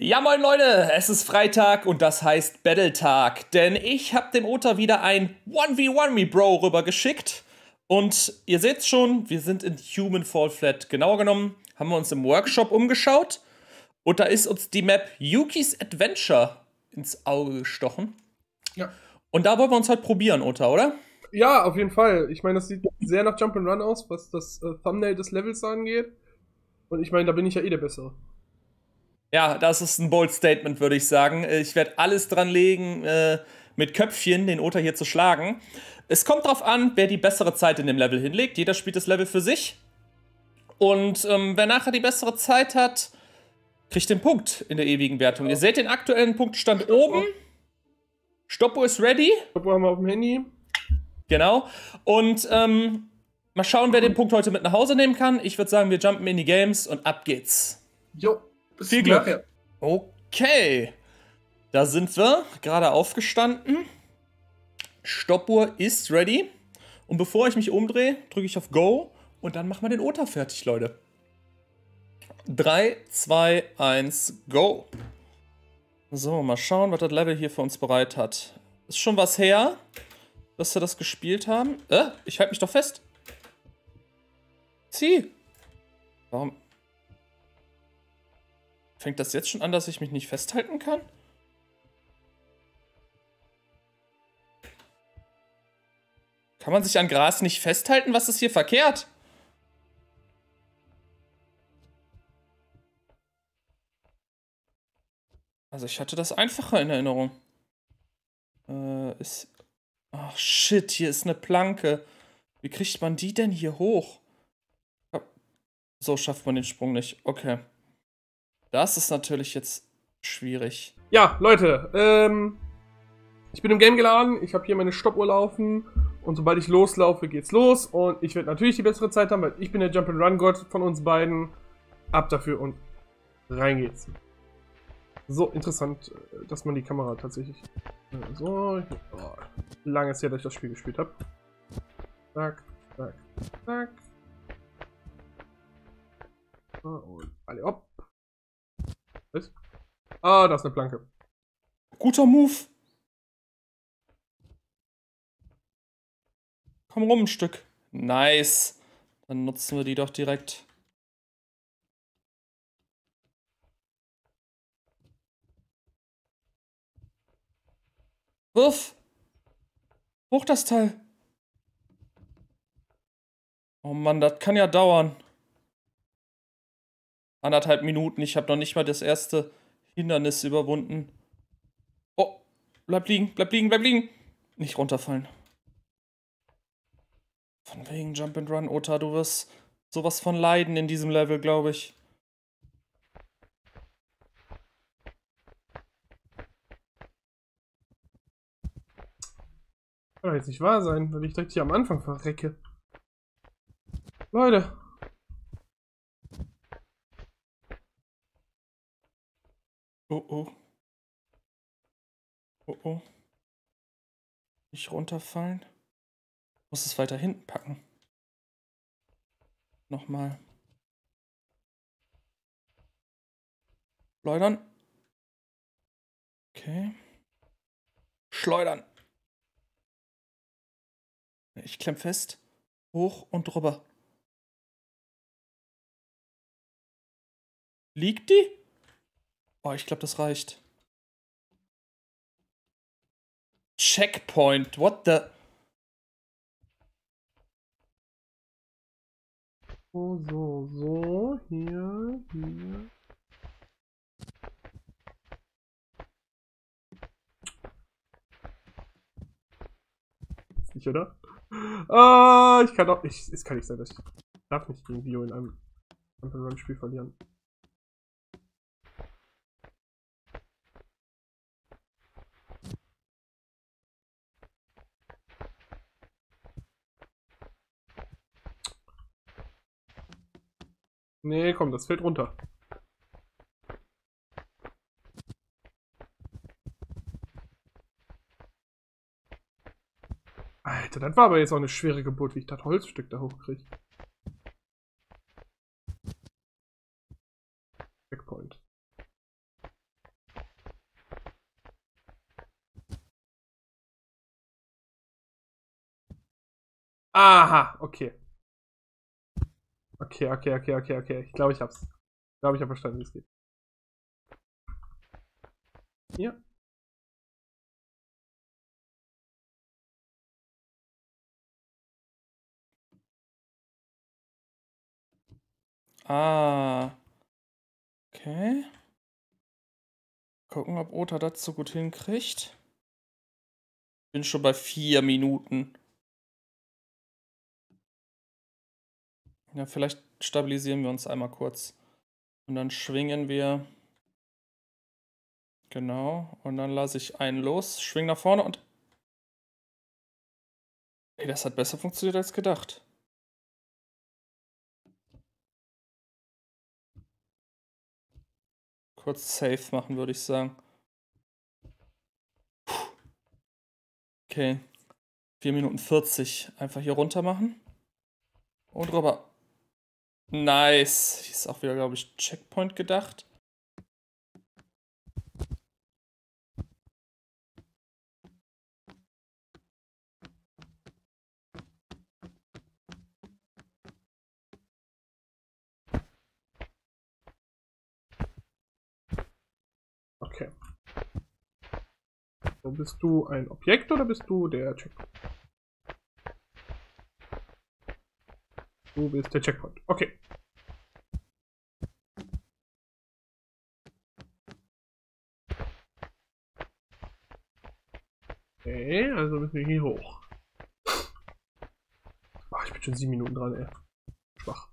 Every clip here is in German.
Ja moin Leute, es ist Freitag und das heißt Battle-Tag, denn ich habe dem Ota wieder ein 1v1 Me Bro rübergeschickt und ihr seht schon, wir sind in Human Fall Flat. Genauer genommen haben wir uns im Workshop umgeschaut und da ist uns die Map Yuki's Adventure ins Auge gestochen. Ja. Und da wollen wir uns heute probieren, Ota, oder? Ja, auf jeden Fall. Ich meine, das sieht sehr nach Jump and Run aus, was das äh, Thumbnail des Levels angeht. Und ich meine, da bin ich ja eh der Bessere. Ja, das ist ein bold Statement, würde ich sagen. Ich werde alles dran legen, äh, mit Köpfchen den Ota hier zu schlagen. Es kommt drauf an, wer die bessere Zeit in dem Level hinlegt. Jeder spielt das Level für sich. Und ähm, wer nachher die bessere Zeit hat, kriegt den Punkt in der ewigen Wertung. Ja. Ihr seht den aktuellen Punktstand Stoppo. oben. Stoppo ist ready. Stoppo haben wir auf dem Handy. Genau. Und ähm, mal schauen, wer den Punkt heute mit nach Hause nehmen kann. Ich würde sagen, wir jumpen in die Games und ab geht's. Jo. Bis Viel Glück. Nachher. Okay. Da sind wir, gerade aufgestanden. Stoppuhr ist ready. Und bevor ich mich umdrehe, drücke ich auf Go und dann machen wir den Ota fertig, Leute. 3, 2, 1, Go. So, mal schauen, was das Level hier für uns bereit hat. Ist schon was her, dass wir das gespielt haben. Äh, ich halte mich doch fest. Zieh. Warum? Fängt das jetzt schon an, dass ich mich nicht festhalten kann? Kann man sich an Gras nicht festhalten? Was ist hier verkehrt? Also ich hatte das einfacher in Erinnerung. Äh, ist... Ach shit, hier ist eine Planke. Wie kriegt man die denn hier hoch? So schafft man den Sprung nicht. Okay. Das ist natürlich jetzt schwierig. Ja, Leute, ähm, ich bin im Game geladen, ich habe hier meine Stoppuhr laufen und sobald ich loslaufe, geht's los und ich werde natürlich die bessere Zeit haben, weil ich bin der Jump-and-Run-Gott von uns beiden. Ab dafür und rein geht's. So interessant, dass man die Kamera tatsächlich... So, oh, lange ist ja, dass ich das Spiel gespielt habe. Zack, zack, zack. Und alle hopp. Was? Ah, da ist eine Planke. Guter Move. Komm rum ein Stück. Nice. Dann nutzen wir die doch direkt. Wirf. Hoch das Teil. Oh Mann, das kann ja dauern anderthalb Minuten. Ich habe noch nicht mal das erste Hindernis überwunden. Oh, bleib liegen, bleib liegen, bleib liegen. Nicht runterfallen. Von wegen Jump and Run, Ota, du wirst sowas von leiden in diesem Level, glaube ich. Kann jetzt nicht wahr sein, weil ich direkt hier am Anfang verrecke. Leute, Oh oh. Oh oh. Nicht runterfallen. Muss es weiter hinten packen. Nochmal. Schleudern. Okay. Schleudern. Ich klemm fest. Hoch und drüber. Liegt die? Oh, ich glaube, das reicht. Checkpoint. What the? So, so, so. Hier, hier. Ist nicht, oder? Ah, ich kann auch. Ich, es kann nicht sein, dass ich darf nicht gegen Bio in einem Run-Spiel verlieren. Nee, komm, das fällt runter. Alter, das war aber jetzt auch eine schwere Geburt, wie ich das Holzstück da hochkriege. Checkpoint. Aha, okay. Okay, okay, okay, okay, okay. Ich glaube, ich hab's. Ich glaube, ich habe verstanden, wie es geht. Ja. Ah. Okay. Gucken, ob Ota das so gut hinkriegt. Bin schon bei vier Minuten. Ja, vielleicht stabilisieren wir uns einmal kurz. Und dann schwingen wir. Genau. Und dann lasse ich einen los, schwing nach vorne und. Ey, das hat besser funktioniert als gedacht. Kurz safe machen, würde ich sagen. Okay. 4 Minuten 40. Einfach hier runter machen. Und rüber. Nice. Hier ist auch wieder, glaube ich, Checkpoint gedacht. Okay. Bist du ein Objekt oder bist du der Checkpoint? Du bist der Checkpoint. Okay. Okay, also müssen wir hier hoch. Ach, ich bin schon sieben Minuten dran, ey. Schwach.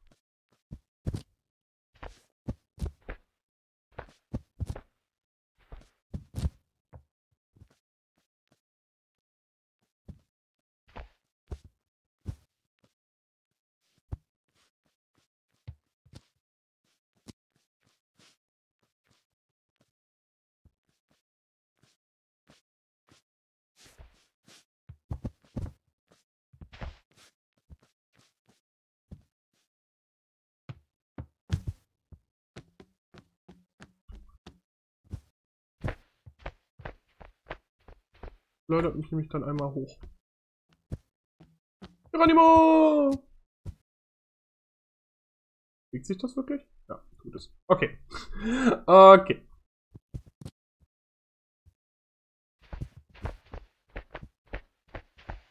Schleudert mich nämlich dann einmal hoch. Geronimo! Bewegt sich das wirklich? Ja, tut es. Okay. Okay.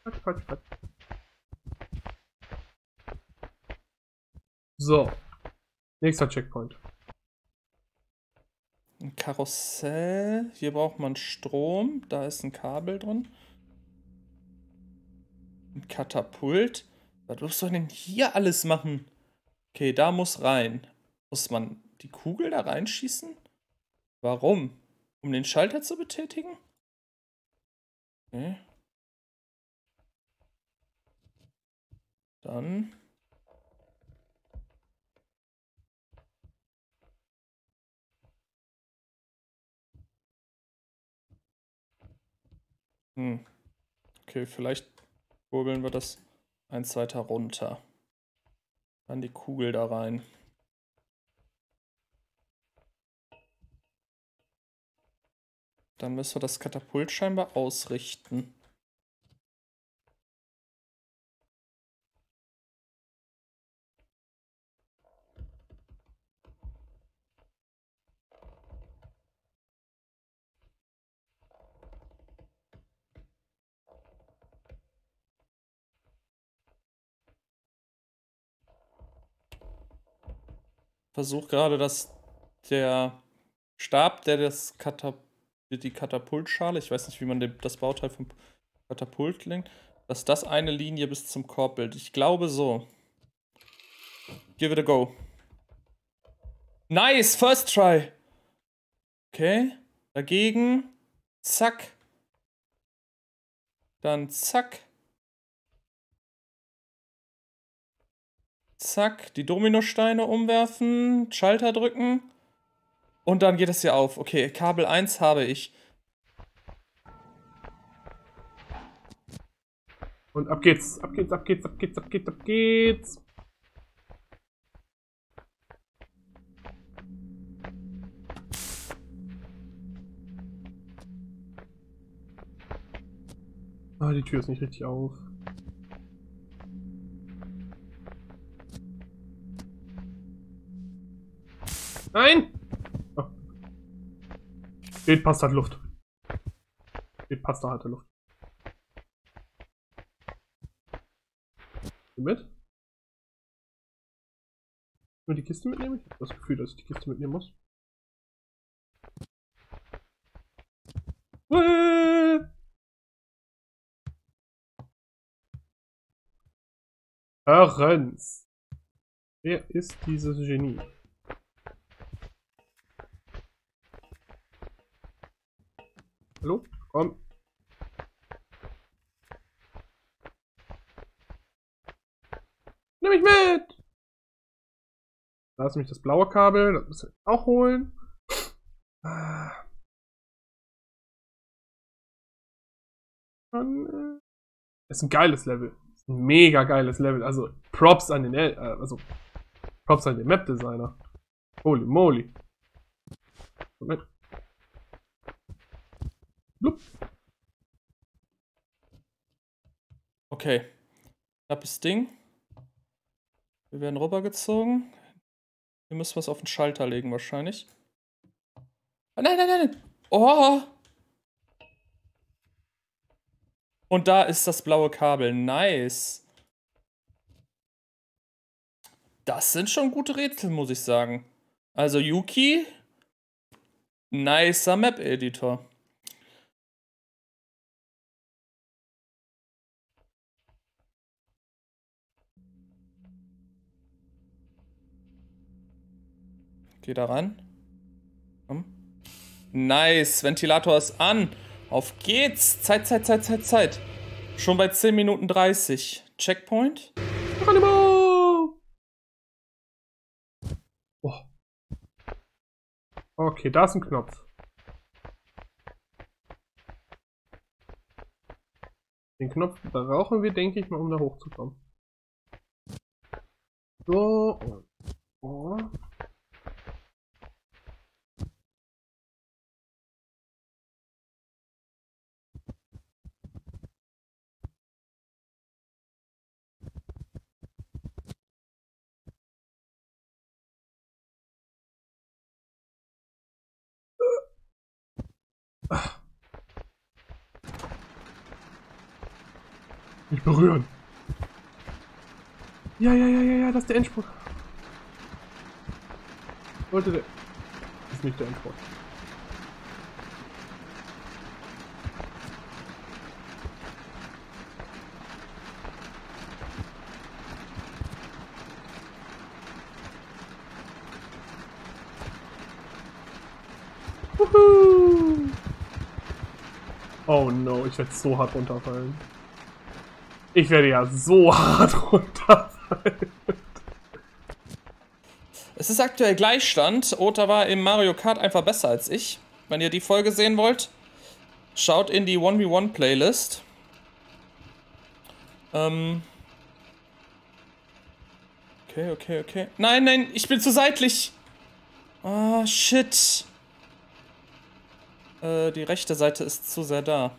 Quatsch, Quatsch, Quatsch. So. Nächster Checkpoint. Ein Karussell. Hier braucht man Strom. Da ist ein Kabel drin. Ein Katapult. Was muss man denn hier alles machen? Okay, da muss rein. Muss man die Kugel da reinschießen? Warum? Um den Schalter zu betätigen? Okay. Dann. Hm. Okay, vielleicht kurbeln wir das eins weiter runter. Dann die Kugel da rein. Dann müssen wir das Katapult scheinbar ausrichten. Versuch gerade, dass der Stab, der das Katapult, die Katapultschale, ich weiß nicht, wie man das Bauteil vom Katapult lenkt, dass das eine Linie bis zum Korb bildet. Ich glaube so. Give it a go. Nice, first try. Okay. Dagegen. Zack. Dann zack. Zack, die Dominosteine umwerfen, Schalter drücken. Und dann geht es hier auf. Okay, Kabel 1 habe ich. Und ab geht's, ab geht's, ab geht's, ab geht's, ab geht's, ab geht's. Ah, die Tür ist nicht richtig auf. Nein! Oh. Den passt halt Luft. Den passt da halt Luft. Mit? Nur die Kiste mitnehmen? Ich habe das Gefühl, dass ich die Kiste mitnehmen muss. Hörens. Wer ist dieses Genie? Hallo? Komm. Nimm mich mit! Lass mich das blaue Kabel, das muss ich auch holen. Ah. Äh, ist ein geiles Level. Ist ein mega geiles Level. Also Props an den, äh, also Props an den Map Designer. Holy moly. Moment. Blub. Okay. Knappes Ding. Wir werden rübergezogen. Wir müssen was auf den Schalter legen wahrscheinlich. Oh, nein, nein, nein. Oh. Und da ist das blaue Kabel. Nice. Das sind schon gute Rätsel, muss ich sagen. Also Yuki, nicer Map-Editor. Geh da ran. Komm. Nice, Ventilator ist an. Auf geht's. Zeit, Zeit, Zeit, Zeit, Zeit. Schon bei 10 Minuten 30. Checkpoint. Okay, da ist ein Knopf. Den Knopf brauchen wir, denke ich mal, um da hochzukommen. So. Oh. Nicht berühren. Ja, ja, ja, ja, ja, das ist der Endspurt. Wollte der. Das ist nicht der Endspurt. Oh no, ich werde so hart runterfallen. Ich werde ja so hart runterfallen. Es ist aktuell Gleichstand. Ota war im Mario Kart einfach besser als ich. Wenn ihr die Folge sehen wollt, schaut in die 1v1 Playlist. Ähm. Okay, okay, okay. Nein, nein, ich bin zu seitlich. Ah, oh, shit. Äh, die rechte Seite ist zu sehr da.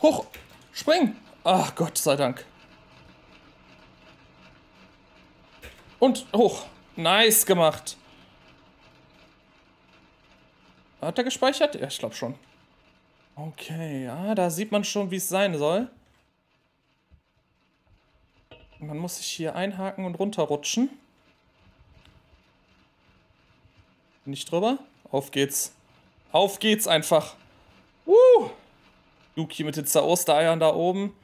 Hoch! Spring! Ach, Gott sei Dank. Und hoch. Nice gemacht. Hat er gespeichert? Ja, ich glaube schon. Okay, ja, da sieht man schon, wie es sein soll. Man muss sich hier einhaken und runterrutschen. Nicht drüber. Auf geht's. Auf geht's einfach. Uh! Yuki mit den Ostereiern da oben.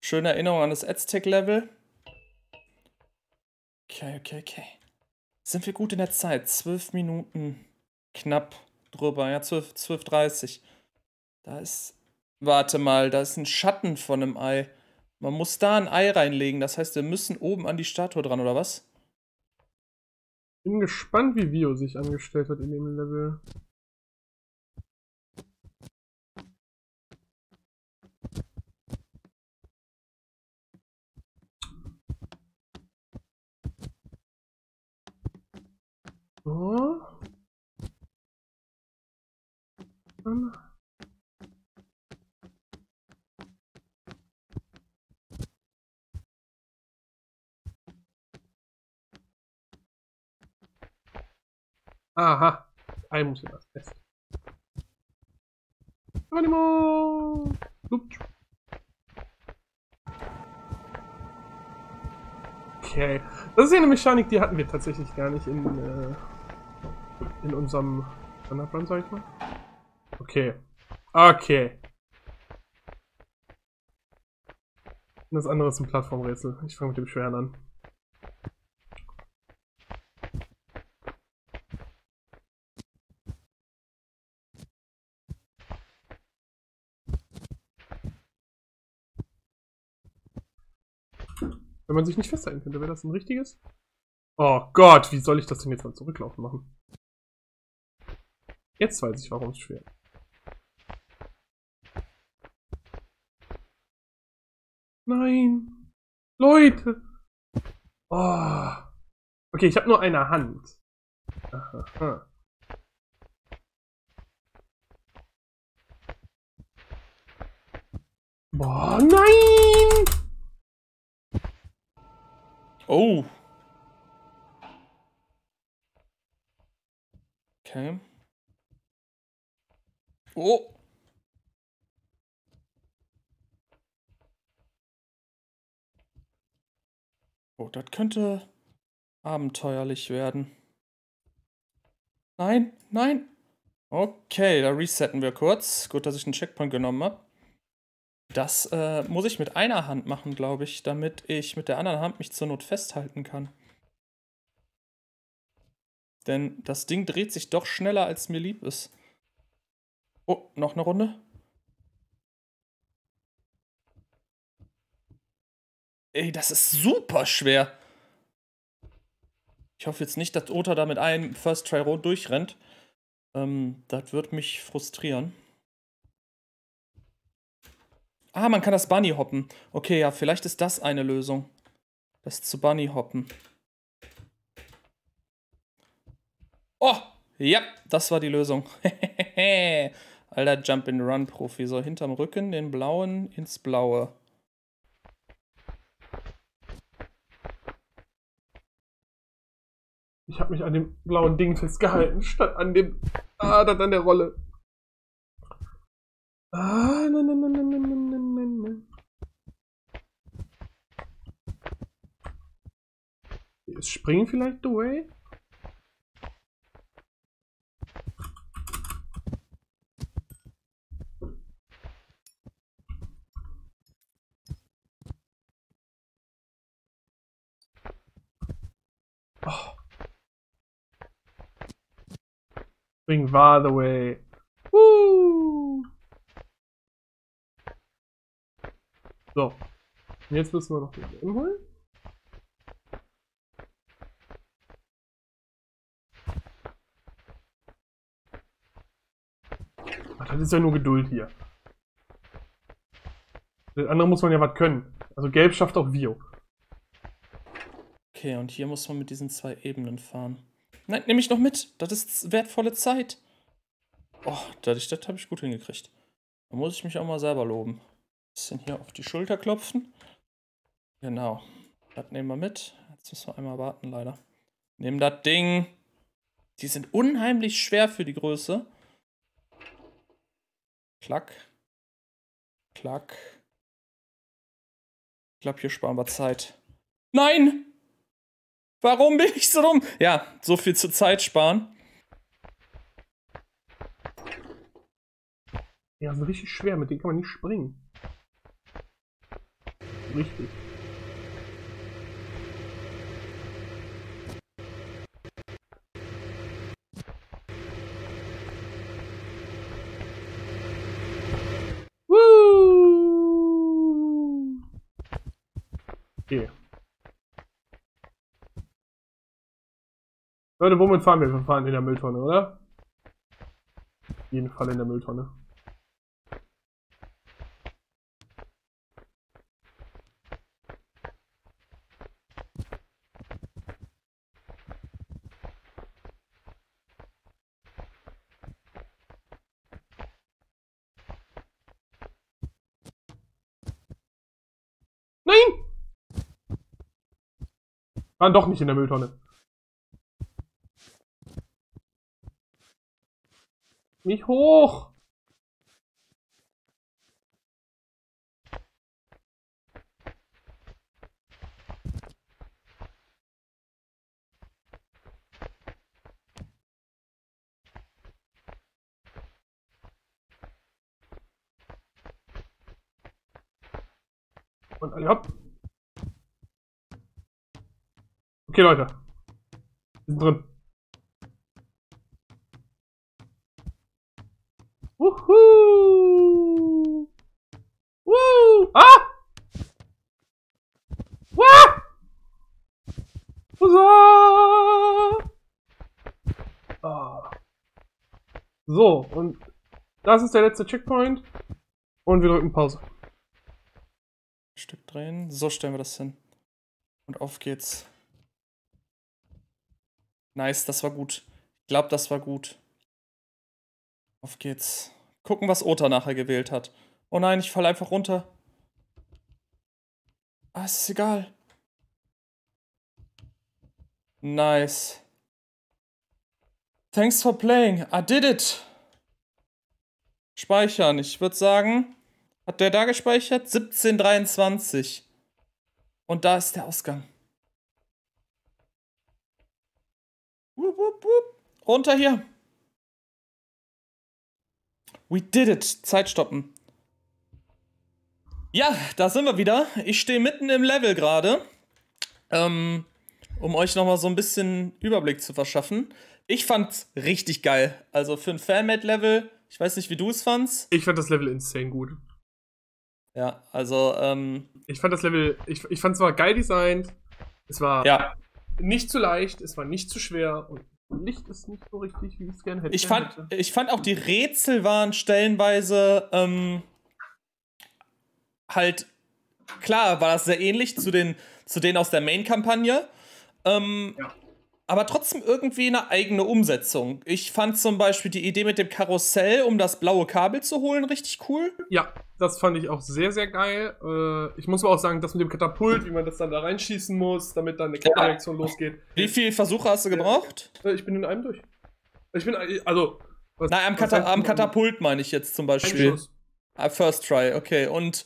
Schöne Erinnerung an das Aztec-Level. Okay, okay, okay. Sind wir gut in der Zeit? Zwölf Minuten knapp drüber. Ja, 12, 12.30. Da ist. Warte mal, da ist ein Schatten von einem Ei. Man muss da ein Ei reinlegen. Das heißt, wir müssen oben an die Statue dran, oder was? Bin gespannt, wie Vio sich angestellt hat in dem Level. So. Dann Aha. Ein muss das fest. Animo! Ups. Okay. Das ist ja eine Mechanik, die hatten wir tatsächlich gar nicht in, äh, in unserem Thunderbrand, sag ich mal. Okay. Okay. Das andere ist ein Plattformrätsel. Ich fange mit dem Schweren an. Wenn man sich nicht festhalten könnte, wäre das ein richtiges? Oh Gott, wie soll ich das denn jetzt mal zurücklaufen machen? Jetzt weiß ich, warum es schwer ist. Nein. Leute. Oh. Okay, ich habe nur eine Hand. Aha. Boah, nein! Oh. Okay. Oh. Oh, das könnte abenteuerlich werden. Nein, nein. Okay, da resetten wir kurz. Gut, dass ich einen Checkpoint genommen habe. Das äh, muss ich mit einer Hand machen, glaube ich, damit ich mit der anderen Hand mich zur Not festhalten kann. Denn das Ding dreht sich doch schneller, als mir lieb ist. Oh, noch eine Runde? Ey, das ist super schwer. Ich hoffe jetzt nicht, dass Ota da mit einem First Try Rot durchrennt. Ähm, das wird mich frustrieren. Ah, man kann das Bunny hoppen. Okay, ja, vielleicht ist das eine Lösung. Das zu Bunny hoppen. Oh, ja, das war die Lösung. Alter Jump-and-Run-Profi. So, hinterm Rücken den blauen ins Blaue. Ich habe mich an dem blauen Ding festgehalten, statt an dem... Ah, dann an der Rolle. Ah, nein, nein, nein, nein, nein, nein. Ist Springen vielleicht the way? Oh. Spring war the way. Woo! So. Jetzt müssen wir noch den holen. Das ist ja nur Geduld hier. Das andere muss man ja was können. Also Gelb schafft auch Vio. Okay, und hier muss man mit diesen zwei Ebenen fahren. Nein, nehme ich noch mit. Das ist wertvolle Zeit. Oh, das, das habe ich gut hingekriegt. Da muss ich mich auch mal selber loben. Bisschen hier auf die Schulter klopfen. Genau. Das nehmen wir mit. Jetzt müssen wir einmal warten, leider. Nehmen das Ding. Die sind unheimlich schwer für die Größe. Klack. Klack. Ich glaube, hier sparen wir Zeit. Nein! Warum bin ich so dumm? Ja, so viel zur Zeit sparen. Ja, so richtig schwer, mit denen kann man nicht springen. Richtig. Woo! Okay. Leute, womit fahren wir? Wir fahren in der Mülltonne, oder? Auf jeden Fall in der Mülltonne. Nein! Waren doch nicht in der Mülltonne. Mich hoch! Und alle hopp. Okay, Leute. Wir sind drin. Wuhu! Woo! Ah! Wah! Huzzah! Ah. So, und das ist der letzte Checkpoint. Und wir drücken Pause. Stück drehen. So stellen wir das hin. Und auf geht's. Nice, das war gut. Ich glaube, das war gut. Auf geht's. Gucken, was Ota nachher gewählt hat. Oh nein, ich falle einfach runter. Ah, ist egal. Nice. Thanks for playing. I did it. Speichern. Ich würde sagen, hat der da gespeichert? 1723. Und da ist der Ausgang. Wupp, wupp, wupp. Runter hier. We did it. Zeit stoppen. Ja, da sind wir wieder. Ich stehe mitten im Level gerade. Ähm, um euch nochmal so ein bisschen Überblick zu verschaffen. Ich fand's richtig geil. Also für ein Fanmade-Level, ich weiß nicht, wie du es fandst. Ich fand das Level insane gut. Ja, also, ähm, Ich fand das Level, ich, ich fand es war geil designt. Es war ja. nicht zu leicht, es war nicht zu schwer und Licht ist nicht so richtig, wie ich es gerne hätte. Ich fand, ich fand auch die Rätsel waren stellenweise ähm, halt klar, war das sehr ähnlich zu den, zu denen aus der Main-Kampagne. Ähm, Ja. Aber trotzdem irgendwie eine eigene Umsetzung. Ich fand zum Beispiel die Idee mit dem Karussell, um das blaue Kabel zu holen, richtig cool. Ja, das fand ich auch sehr, sehr geil. Äh, ich muss aber auch sagen, das mit dem Katapult, wie man das dann da reinschießen muss, damit dann eine Kettenreaktion losgeht. Wie viele Versuche hast du gebraucht? Äh, ich bin in einem durch. Ich bin, äh, also. Was, Nein, am, Kata am Katapult meine ich jetzt zum Ein Beispiel. Schuss. Ah, First Try, okay. Und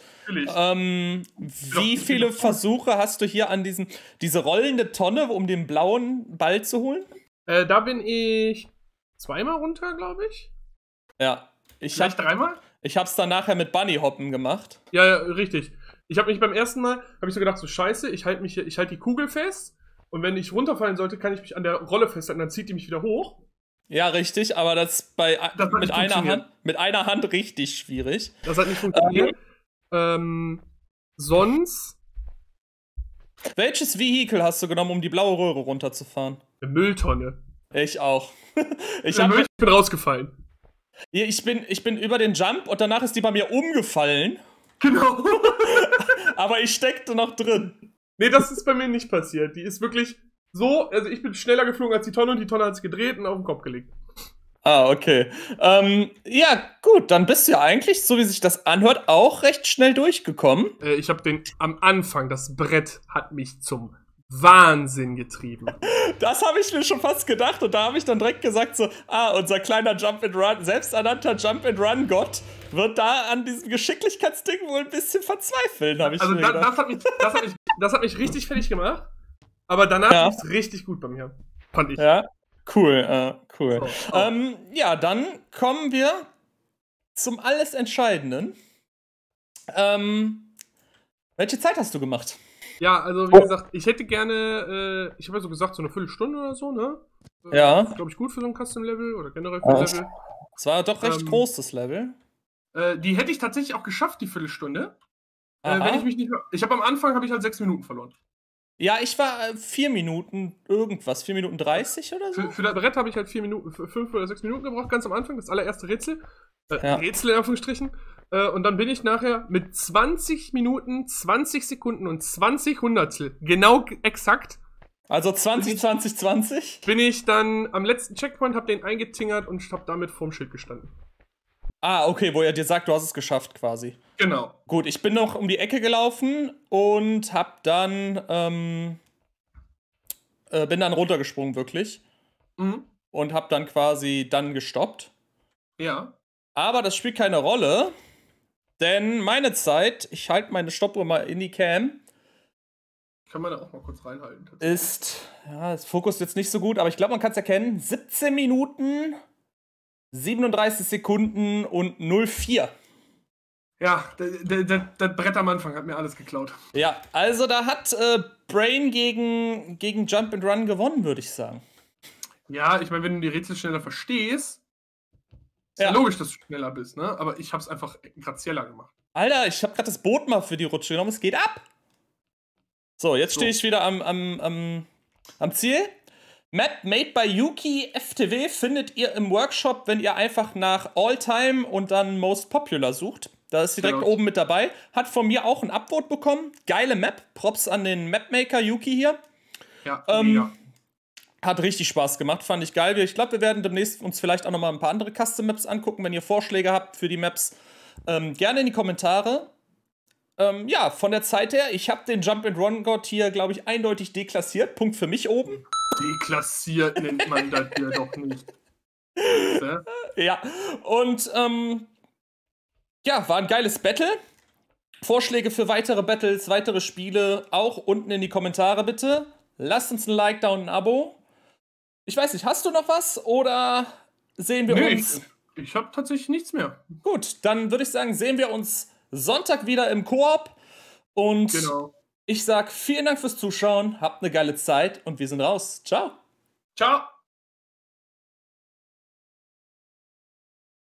ähm, wie viele. Versuche hast du hier an diesen, diese rollende Tonne, um den blauen Ball zu holen? Äh, da bin ich zweimal runter, glaube ich. Ja. Ich Vielleicht hab, dreimal? ich hab's dann nachher mit Bunny Hoppen gemacht. Ja, ja, richtig. Ich habe mich beim ersten Mal, habe ich so gedacht, so scheiße, ich halte mich hier, ich halte die Kugel fest und wenn ich runterfallen sollte, kann ich mich an der Rolle festhalten, dann zieht die mich wieder hoch. Ja, richtig, aber das ist bei hat mit einer. Hand mit einer Hand richtig schwierig. Das hat nicht funktioniert. Ähm, sonst Welches Vehikel hast du genommen, um die blaue Röhre runterzufahren? eine Mülltonne. Ich auch. ich, hab, Müll, ich bin rausgefallen. ich, bin, ich bin über den Jump und danach ist die bei mir umgefallen, Genau. aber ich steckte noch drin. nee, das ist bei mir nicht passiert. Die ist wirklich so, also ich bin schneller geflogen als die Tonne und die Tonne hat sich gedreht und auf den Kopf gelegt. Ah, okay. Ähm, ja, gut, dann bist du ja eigentlich, so wie sich das anhört, auch recht schnell durchgekommen. Äh, ich habe den am Anfang, das Brett hat mich zum Wahnsinn getrieben. Das habe ich mir schon fast gedacht und da habe ich dann direkt gesagt so, ah, unser kleiner Jump and Run, selbsternannter Jump and Run Gott wird da an diesem Geschicklichkeitsding wohl ein bisschen verzweifeln, habe ich Also mir da, gedacht. das, hat mich, das, hat mich, das hat mich richtig fertig gemacht. Aber danach Ja. lief's richtig gut bei mir. Fand ich. Ja, cool, äh, cool. So, oh. Ähm, ja, dann kommen wir zum alles Entscheidenden. Ähm, welche Zeit hast du gemacht? Ja, also wie gesagt, ich hätte gerne, äh, ich habe ja so gesagt, so eine Viertelstunde oder so, ne? Äh, Ja. Glaube ich gut für so ein Custom-Level oder generell für ein Ja. Level. Es war doch recht Ähm, groß, das Level. Äh, die hätte ich tatsächlich auch geschafft, die Viertelstunde. Äh, wenn ich mich nicht. Ich habe am Anfang habe ich halt sechs Minuten verloren. Ja, ich war äh, vier Minuten irgendwas, vier Minuten 30 oder so. Für, für das Brett habe ich halt vier Minuten, fünf oder sechs Minuten gebraucht, ganz am Anfang, das allererste Rätsel. Äh, Ja. Rätsel in Anführungsstrichen. Äh, und dann bin ich nachher mit 20 Minuten, 20 Sekunden und 20 Hundertstel, genau exakt, Also 20, 20, 20. bin ich dann am letzten Checkpoint, hab den eingetingert und hab damit vorm Schild gestanden. Ah, okay, wo er dir sagt, du hast es geschafft quasi. Genau. Gut, ich bin noch um die Ecke gelaufen und hab dann, ähm, äh, bin dann runtergesprungen wirklich Mhm. und hab dann quasi dann gestoppt. Ja. Aber das spielt keine Rolle, denn meine Zeit, ich halte meine Stoppuhr mal in die Cam, Kann man da auch mal kurz reinhalten. ist, ja, das Fokus jetzt nicht so gut, aber ich glaube, man kann es erkennen, 17 Minuten, 37 Sekunden und 04. Ja, das Brett am Anfang hat mir alles geklaut. Ja, also da hat äh, Brain gegen, gegen Jump and Run gewonnen, würde ich sagen. Ja, ich meine, wenn du die Rätsel schneller verstehst, ist ja. Ja. logisch, dass du schneller bist, ne? Aber ich hab's einfach grazieller gemacht. Alter, ich habe gerade das Boot mal für die Rutsche genommen, es geht ab. So, jetzt So. stehe ich wieder am, am, am, am Ziel. Map made by Yuki FTW findet ihr im Workshop, wenn ihr einfach nach All Time und dann Most Popular sucht. Da ist sie direkt Genau. oben mit dabei. Hat von mir auch ein Upvote bekommen. Geile Map. Props an den Mapmaker Yuki hier. Ja, Ähm. Hat richtig Spaß gemacht, fand ich geil. Ich glaube, wir werden demnächst uns vielleicht auch noch mal ein paar andere Custom Maps angucken. Wenn ihr Vorschläge habt für die Maps, ähm, gerne in die Kommentare. Ähm, ja, von der Zeit her, ich habe den Jump and Run God hier, glaube ich, eindeutig deklassiert. Punkt für mich oben. Deklassiert nennt man das ja doch nicht. Ja, und ähm, ja, war ein geiles Battle. Vorschläge für weitere Battles, weitere Spiele, auch unten in die Kommentare bitte. Lasst uns ein Like da und ein Abo. Ich weiß nicht, hast du noch was oder sehen wir Nee, uns? ich, ich habe tatsächlich nichts mehr. Gut, dann würde ich sagen, sehen wir uns Sonntag wieder im Koop. Und Genau. Ich sag vielen Dank fürs Zuschauen, habt eine geile Zeit und wir sind raus. Ciao. Ciao.